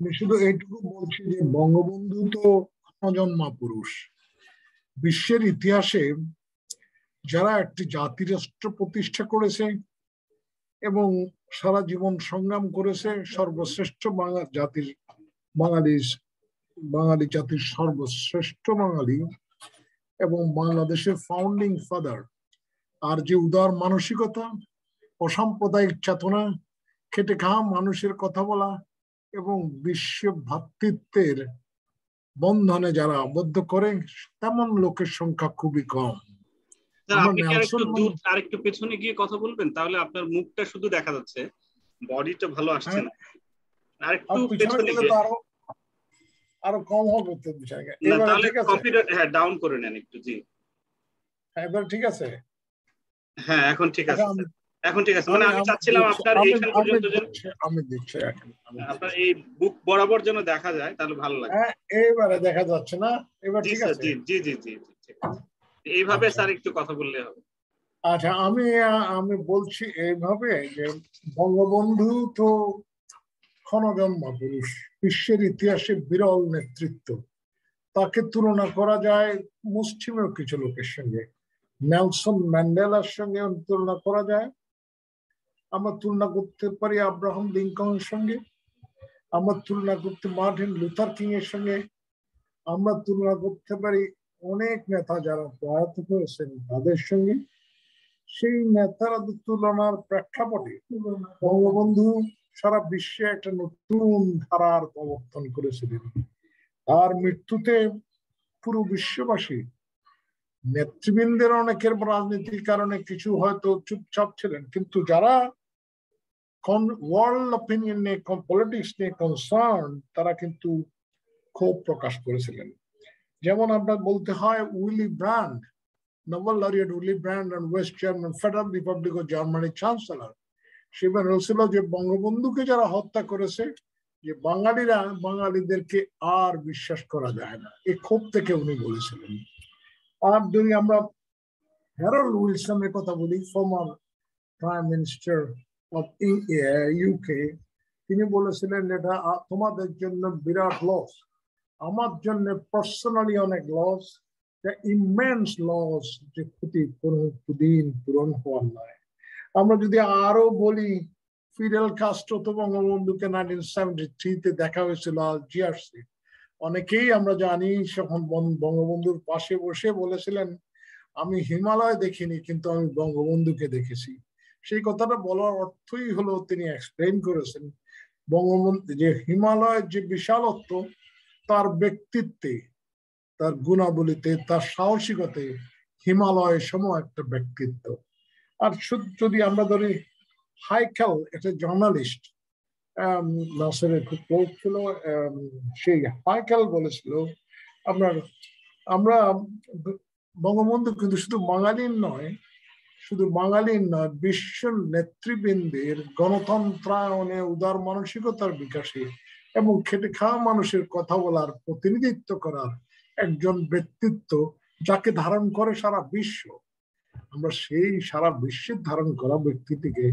আমি শুধু এইটুকু বলছি যে বঙ্গবন্ধু তো অজন্মা পুরুষ। বিশ্বের ইতিহাসে যারা একটি জাতি রাষ্ট্র প্রতিষ্ঠা করেছে এবং সারা জীবন সংগ্রাম করেছে, সর্বশ্রেষ্ঠ বাংলা জাতির বাঙালি বাঙালি জাতির সর্বশ্রেষ্ঠ বাঙালি এবং বাংলাদেশের ফাউন্ডিং ফাদার আর যে উদার মানসিকতা অসাম্প্রদায়িক চেতনা খেটে খাওয়া মানুষের কথা বলা এবং বিশ্ব ভ্রাতৃত্বের বন্ধনে যারা আবদ্ধ করে তেমন লোকের সংখ্যা খুবই কম। আরেকটু পেছনে গিয়ে কথা বলবেন? তাহলে আপনার মুখটা শুধু দেখা যাচ্ছে বডিটা ভালো আসছে না। আরেকটু পেছনে গিয়ে। আরও কম হবে তো জায়গায় হ্যাঁ ডাউন করে নেন একটু জি। হ্যাঁ, এবার ঠিক আছে। হ্যাঁ এখন ঠিক আছে। এখন ঠিক আছে। মানে আমি চাচ্ছিলাম আপনার এইখান পর্যন্ত যেন আমি দিচ্ছি আপনার এই বুক বরাবর যেন দেখা যায় তাহলে ভালো লাগে। হ্যাঁ এবারে দেখা যাচ্ছে না এবার ঠিক আছে। জি জি জি জি এইভাবে আচ্ছা। স্যার একটু কথা বললে হবে। আচ্ছা আমি আমি বলছি এইভাবে যে বঙ্গবন্ধু তো ক্ষণজন্ম পুরুষ বিশ্বের ইতিহাসে বিরল নেতৃত্ব। তাকে তুলনা করা যায় মুসলিমের কিছু লোকের সঙ্গে। নেলসন ম্যান্ডেলার সঙ্গে তুলনা করা যায়। আমরা তুলনা করতে পারি আব্রাহাম লিঙ্কনের সঙ্গে। আমরা তুলনা করতে মার্টিন লুথার কিং এর সঙ্গে। আমরা তুলনা করতে পারি অনেক নেতা যারা প্রয়াত হয়েছেন তাদের সঙ্গে। সেই নেতারা তুলনার প্রেক্ষাপটে বঙ্গবন্ধু সারা বিশ্বে একটা নতুন ধারার প্রবর্তন করেছিলেন। তার মৃত্যুতে পুরো বিশ্ববাসী নেতৃবৃন্দের অনেকের রাজনীতির কারণে কিছু হয়তো চুপচাপ ছিলেন, কিন্তু যারা ওয়ার্ল্ড অপিনিয়ন নিয়ে পলিটিক্স নিয়ে কনসার্ন তারা কিন্তু ক্ষোভ প্রকাশ করেছিলেন। যেমন আপনার বলতে হয় Willy Brandt, Nobel laureate Willy Brandt and West chairman Federal Republic of Germany chancellor সে বলেছিল যে বঙ্গবন্ধুকে যারা হত্যা করেছে, যে বাঙালিরা, বাঙালিদেরকে আর বিশ্বাস করা যায় না। এই ক্ষোভ থেকে উনি বলেছিলেন। আর যদি আমরা হ্যারল উইলসনের কথা বলি former prime minister of UK তিনি বলেছিলেন এটা তোমাদের জন্য বিরাট লস আমার জন্য পার্সোনালি অনেক লস ইমেন্স লস যে ক্ষতি কোনো দিন পূরণ হওয়ার নয়। আমরা যদি আরও বলি ফিডেল কাস্ট্রো তো বঙ্গবন্ধুকে নাইনটিন সেভেন্টি থ্রিতে দেখা হয়েছিল জিআরসি অনেকেই আমরা জানি, যখন বঙ্গবন্ধুর পাশে বসে বলেছিলেন, আমি হিমালয় দেখিনি, কিন্তু আমি বঙ্গবন্ধুকে দেখেছি। সেই কথাটা বলার অর্থই হলো, তিনি এক্সপ্লেন করেছেন, বঙ্গবন্ধু, যে হিমালয়ের যে বিশালত্ব, তার ব্যক্তিত্বে, তার গুণাবলীতে, তার সাহসিকতে হিমালয় সম একটা ব্যক্তিত্ব। আর যদি আমরা ধরি, হাইকেল, একটা জার্নালিস্ট নাসেরের খুব ক্লোজ ছিল সেই হাইকেল বলেছিল আপনার আমরা বঙ্গবন্ধু কিন্তু শুধু বাঙালির নয় শুধু বাঙালির নয় বিশ্ব নেতৃবৃন্দের গণতন্ত্রায়নে উদার মানসিকতার বিকাশে এবং খেটে খাওয়া মানুষের কথা বলার প্রতিনিধিত্ব করার একজন ব্যক্তিত্ব যাকে ধারণ করে সারা বিশ্ব আমরা সেই সারা বিশ্বের ধারণ করা ব্যক্তিটিকে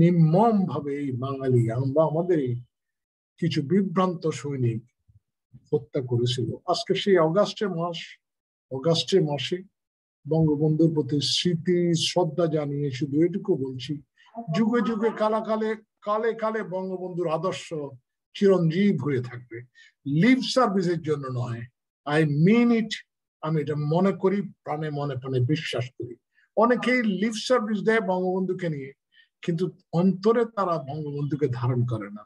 নির্মম ভাবে এই বাঙালি আমরা আমাদের কিছু বিভ্রান্ত সৈনিক হত্যা করেছিল। আজকে সেই অগাস্টের মাস অগাস্টের মাসে বঙ্গবন্ধুর প্রতি স্মৃতি, শ্রদ্ধা জানিয়ে শুধু এটুকু বলছি, যুগে যুগে কালাকালে কালে কালে বঙ্গবন্ধুর আদর্শ চিরঞ্জীব হয়ে থাকবে। লিভ সার্ভিসের জন্য নয়, আই মিন ইট, আমি এটা মনে করি, প্রাণে মনে প্রাণে বিশ্বাস করি। অনেকেই লিভ সার্ভিস দেয় বঙ্গবন্ধুকে নিয়ে। কিন্তু অন্তরে তারা বঙ্গবন্ধুকে ধারণ করে না।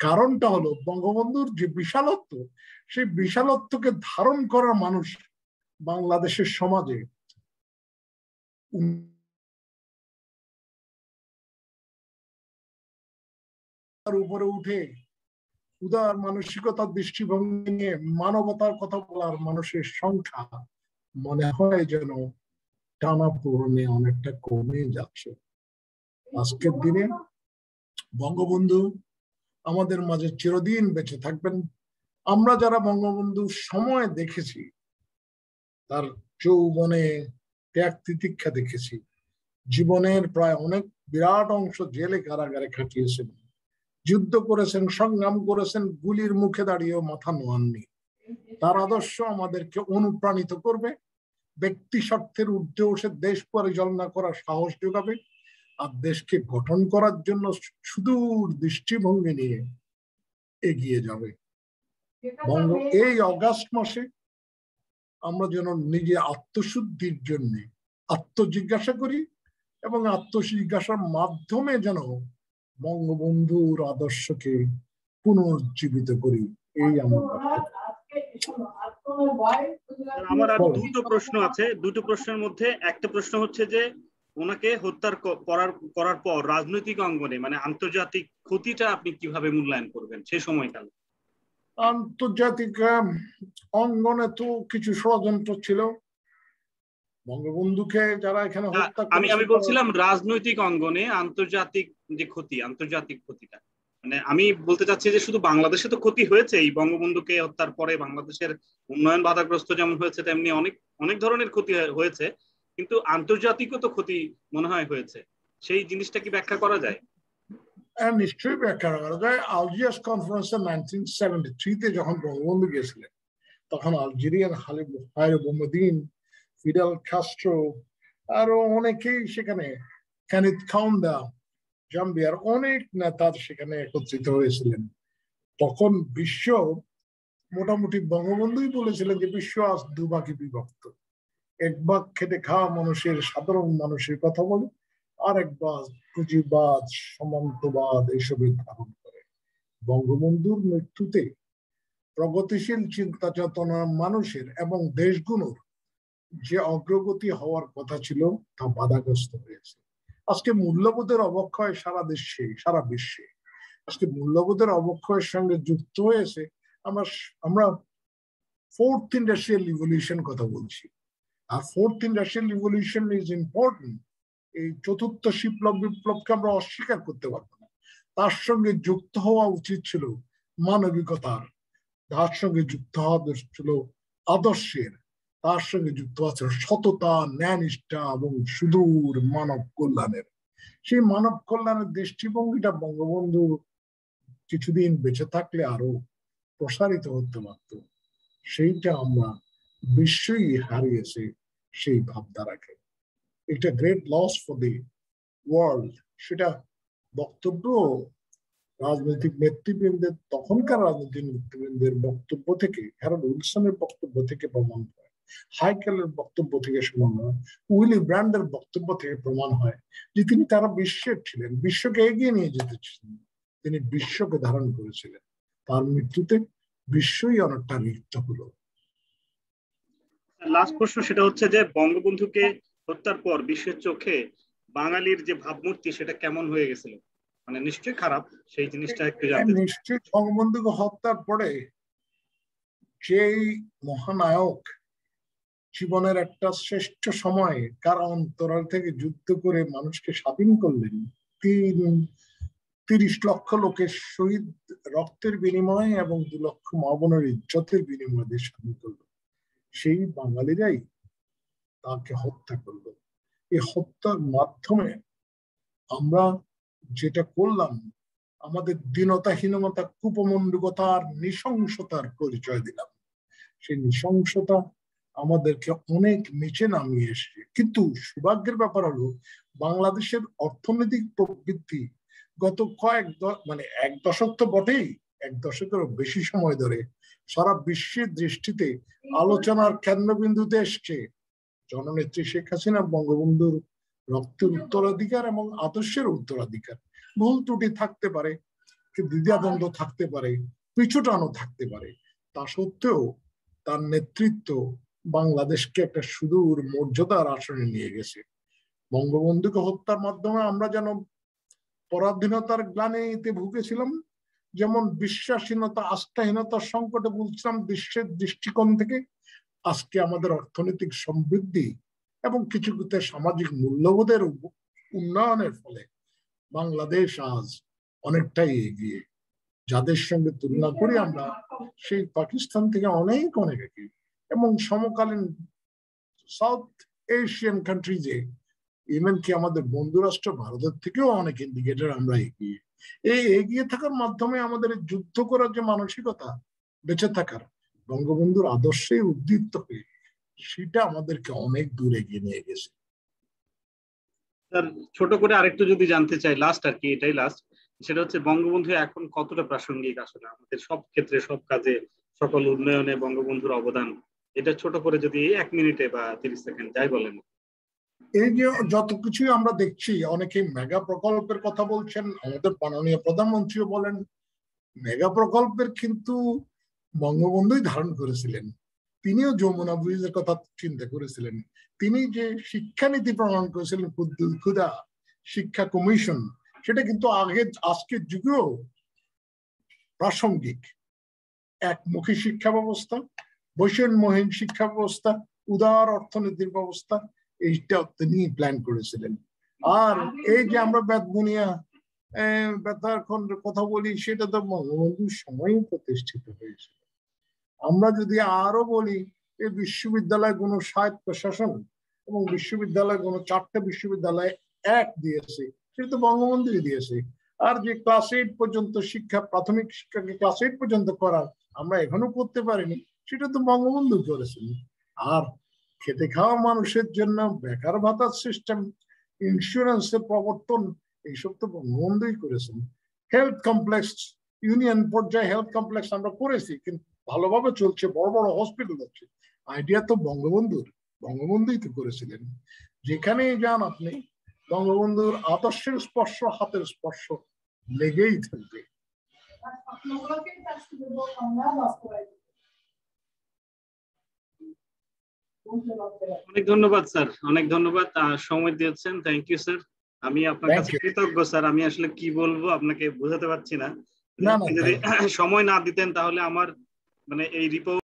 কারণটা হলো বঙ্গবন্ধুর যে বিশালত্ব, সেই বিশালত্বকে ধারণ করার মানুষ বাংলাদেশের সমাজে উপরে উঠে উদার মানসিকতার দৃষ্টিভঙ্গি নিয়ে মানবতার কথা বলার মানুষের সংখ্যা মনে হয় যেন টানা পূরণে অনেকটা কমে যাচ্ছে। আজকের দিনে বঙ্গবন্ধু আমাদের মাঝে চিরদিন বেঁচে থাকবেন। আমরা যারা বঙ্গবন্ধু সময় দেখেছি, তার যৌবনে ত্যাগ তিতিক্ষা দেখেছি, জীবনের প্রায় অনেক বিরাট অংশ জেলে কারাগারে খাটিয়েছেন, যুদ্ধ করেছেন, সংগ্রাম করেছেন, গুলির মুখে দাঁড়িয়েও মাথা নোয়াননি। তার আদর্শ আমাদেরকে অনুপ্রাণিত করবে, ব্যক্তি স্বার্থের ঊর্ধ্বে দেশ পরিচালনা করার সাহস যোগাবে আর দেশকে গঠন করার জন্য সুদূর দৃষ্টিভঙ্গি নিয়ে এগিয়ে যাবে। বঙ্গ এই অগাস্ট মাসে আমরা যেন নিজে আত্মশুদ্ধির জন্য আত্মজিজ্ঞাসা করি এবং আত্মজিজ্ঞাসার মাধ্যমে যেন বঙ্গবন্ধুর আদর্শকে পুনর্জীবিত করি। এই আমার আমার আর দুটো প্রশ্ন আছে দুটো প্রশ্নের মধ্যে একটা প্রশ্ন হচ্ছে যে ওনাকে হত্যার করার করার পর রাজনৈতিক অঙ্গনে মানে আন্তর্জাতিক ক্ষতিটা আপনি কীভাবে মূল্যায়ন করবেন সেই সময়কালে? আন্তর্জাতিক অঙ্গনে তো কিছু ষড়যন্ত্র ছিল। বঙ্গবন্ধুকে যারা এখানে আমি আমি বলছিলাম রাজনৈতিক অঙ্গনে আন্তর্জাতিক যে ক্ষতি আন্তর্জাতিক ক্ষতিটা। মানে আমি বলতে চাচ্ছি যে শুধু বাংলাদেশে তো ক্ষতি হয়েছে এই বঙ্গবন্ধুকে হত্যার পরে বাংলাদেশের উন্নয়ন বাধাগ্রস্ত যেমন হয়েছে তেমনি অনেক অনেক ধরনের ক্ষতি হয়েছে। কিন্তু আন্তর্জাতিকও তো ক্ষতি মনে হয় হয়েছে। সেই জিনিসটা কি ব্যাখ্যা করা যায়? নিশ্চয়ই ব্যাখ্যা করা যায়। আলজিয়াস কনফারেন্সে নাইনটিন সেভেন্টি থ্রিতে যখন বঙ্গবন্ধু গিয়েছিলেন, তখন আলজেরিয়ান হালিম হায়র মোহাম্মদিন ফিডেল কাস্ট্রো, আরও অনেকেই সেখানে ক্যানিত খাউন্দা জাম্বিয়ার অনেক নেতা সেখানে একত্রিত হয়েছিলেন। তখন বিশ্ব মোটামুটি বঙ্গবন্ধুই বলেছিলেন যে বিশ্ব আজ দুভাগে বিভক্ত। এক ভাগ খেটে খাওয়া মানুষের, সাধারণ মানুষের কথা বলে আর এক ভাগ পুঁজিবাদ, সমান্তবাদ এসবের ধারণ করে। বঙ্গবন্ধুর মৃত্যুতে প্রগতিশীল চিন্তা চেতনা মানুষের এবং দেশগুলোর যে অগ্রগতি হওয়ার কথা ছিল, তা বাধাগ্রস্ত হয়েছে। আজকে মূল্যবোধের অবক্ষয় সারা দেশে, সারা বিশ্বে। আজকে মূল্যবোধের অবক্ষয়ের সঙ্গে যুক্ত হয়েছে, আমরা আমরা ফোর্থ ইন্ডাস্ট্রিয়াল রিভলিউশন কথা বলছি। আর fourth industrial revolution is important এই চতুর্থ বিপ্লব বিপ্লবকে আমরা অস্বীকার করতে পারব না। তার সঙ্গে যুক্ত হওয়া উচিত ছিল মানবিকতার। তার সঙ্গে যুক্ত হওয়া ছিল আদর্শের। তার সঙ্গে যুক্ত আছে সততা ন্যায়নিষ্ঠা এবং সুদূর মানব কল্যাণের। সেই মানব কল্যাণের দৃষ্টিভঙ্গিটা বঙ্গবন্ধু কিছুদিন বেঁচে থাকলে আরও প্রসারিত হতে পারত। সেইটা আমরা বিশ্বই হারিয়েছে সেই ভাবধারাকে। এটা great loss for the world সেটা বক্তব্য রাজনৈতিক নেতৃবৃন্দের, তখনকার রাজনৈতিক নেতৃবৃন্দের বক্তব্য থেকে হ্যারল্ড উইলসনের বক্তব্য থেকে প্রমাণ হয়। হাইকেলের বক্তব্য থেকে সমান হয় উইলি ব্র্যান্ডের বক্তব্য থেকে প্রমাণ হয় যে তিনি তারা বিশ্বের ছিলেন, বিশ্বকে এগিয়ে নিয়ে যেতে ছিলেন। তিনি বিশ্বকে ধারণ করেছিলেন। তার মৃত্যুতে বিশ্বই অনেকটা রিক্ত হলো। লাস্ট প্রশ্ন সেটা হচ্ছে যে, বঙ্গবন্ধুকে হত্যার পর বিশ্বের চোখে বাঙালির যে ভাবমূর্তি, সেটা কেমন হয়ে গেছিল? মানে নিশ্চয়ই খারাপ, সেই জিনিসটা একটু জানতে নিশ্চয়ই বঙ্গবন্ধুকে হত্যার পরে যেই মহানায়ক জীবনের একটা শ্রেষ্ঠ সময়, কারা অন্তরাল থেকে যুদ্ধ করে মানুষকে স্বাধীন করলেন, তিন, তিরিশ লক্ষ লোকের শহীদ রক্তের বিনিময়ে এবং দু লক্ষ মাবনের ইজ্জতের বিনিময়ে স্বাধীন করল সেই বাঙালিরাই তাকে হত্যা করল। এই হত্যার মাধ্যমে আমরা যেটা করলাম, আমাদের দীনতাহীনতা কুপমণ্ডুকতা আর নৃশংসতার পরিচয় দিলাম। সেই নৃশংসতা আমাদেরকে অনেক নিচে নামিয়ে এসছে। কিন্তু সৌভাগ্যের ব্যাপার হলো, বাংলাদেশের অর্থনৈতিক প্রবৃদ্ধি গত কয়েক মানে এক দশক তো বটেই এক দশকেরও বেশি সময় ধরে সারা বিশ্বের দৃষ্টিতে আলোচনার কেন্দ্রবিন্দুতে এসছে। জননেত্রী শেখ হাসিনা বঙ্গবন্ধুর রক্তের উত্তরাধিকার এবং আদর্শের উত্তরাধিকার। ভুল ত্রুটি থাকতে পারে, দ্বিধাদ্বন্দ্ব থাকতে পারে পিছুটানো থাকতে পারে। তা সত্ত্বেও তার নেতৃত্ব বাংলাদেশকে একটা সুদূর মর্যাদার আসনে নিয়ে গেছে। বঙ্গবন্ধুকে হত্যার মাধ্যমে আমরা যেন পরাধীনতার গ্লানিতে ভুগেছিলাম যেমন বিশ্বাসহীনতা আস্থাহীনতার সংকটে বলছিলাম, বিশ্বের দৃষ্টিকোণ থেকে আজকে আমাদের অর্থনৈতিক সমৃদ্ধি এবং কিছু কিছু সামাজিক মূল্যবোধের উন্নয়নের ফলে বাংলাদেশ আজ অনেকটাই এগিয়ে। যাদের সঙ্গে তুলনা করি আমরা, সেই পাকিস্তান থেকে অনেক অনেক এগিয়ে। এবং সমকালীন সাউথ এশিয়ান কান্ট্রিজে ইভেন কি আমাদের বন্ধু রাষ্ট্র ভারতের থেকেও অনেক ইন্ডিকেটর আমরা এগিয়ে। এই এগিয়ে থাকার মাধ্যমে আমাদের যুদ্ধ করার যে মানসিকতা বেঁচে থাকার বঙ্গবন্ধুর আদর্শে উদ্দীপ্ত হয়ে সেটা আমাদেরকে অনেক দূর এগিয়ে নিয়ে গেছে। স্যার, ছোট করে আরেকটু যদি জানতে চাই লাস্ট আর কি, এটাই লাস্ট সেটা হচ্ছে বঙ্গবন্ধু এখন কতটা প্রাসঙ্গিক আসলে? আমাদের সব ক্ষেত্রে, সব কাজে, সকল উন্নয়নে বঙ্গবন্ধুর অবদান। এটা ছোট করে যদি এক মিনিটে বা তিরিশ সেকেন্ড, যাই বলেন। এই যে যত কিছুই আমরা দেখছি, অনেকে মেগা প্রকল্পের কথা বলছেন, আমাদের মাননীয় প্রধানমন্ত্রীও বলেন, মেগা প্রকল্পের কিন্তু বঙ্গবন্ধুই ধারণ করেছিলেন। তিনিও যমুনা ব্রিজের কথা চিন্তা করেছিলেন। তিনি যে শিক্ষানীতি প্রণয়ন করেছিলেন ক্ষুদা শিক্ষা কমিশন, সেটা কিন্তু আগে, আজকের যুগেও প্রাসঙ্গিক। একমুখী শিক্ষা ব্যবস্থা বৈষম্যহীন শিক্ষা ব্যবস্থা, উদার অর্থনীতির ব্যবস্থা এইটা তিনি প্ল্যান করেছিলেন। আর এই যে আমরা বেদবুনিয়া খন্ডের কথা বলি সেটা তো বঙ্গবন্ধুর সময়ই প্রতিষ্ঠিত হয়েছিল আমরা যদি আরও বলি এই বিশ্ববিদ্যালয় কোনো স্বায়ত্ত শাসন এবং বিশ্ববিদ্যালয় কোনো চারটে বিশ্ববিদ্যালয় এক দিয়েছে সেটা তো বঙ্গবন্ধুই দিয়েছে। আর যে ক্লাস এইট পর্যন্ত শিক্ষা প্রাথমিক শিক্ষাকে ক্লাস এইট পর্যন্ত করার আমরা এখনও করতে পারিনি সেটা তো বঙ্গবন্ধু করেছেন। আর খেতে খাওয়া মানুষের জন্য বেকার ভাতার সিস্টেম ইন্স্যুরেন্সের প্রবর্তন, এইসব তো বঙ্গবন্ধুই করেছেন। হেলথ কমপ্লেক্স ইউনিয়ন পর্যায়ে হেলথ কমপ্লেক্স আমরা করেছি, কিন্তু ভালোভাবে চলছে, বড় বড় হসপিটাল হচ্ছে। আইডিয়া তো বঙ্গবন্ধুর, বঙ্গবন্ধুই তো করেছিলেন। যেখানেই যান আপনি, বঙ্গবন্ধুর আদর্শের স্পর্শ, হাতের স্পর্শ লেগেই থাকবে। অনেক ধন্যবাদ স্যার। অনেক ধন্যবাদ। সময় দিয়েছেন। থ্যাংক ইউ স্যার আমি আপনার কাছে কৃতজ্ঞ স্যার। আমি আসলে কি বলব আপনাকে বোঝাতে পারছি না। যদি সময় না দিতেন তাহলে আমার মানে এই রিপোর্ট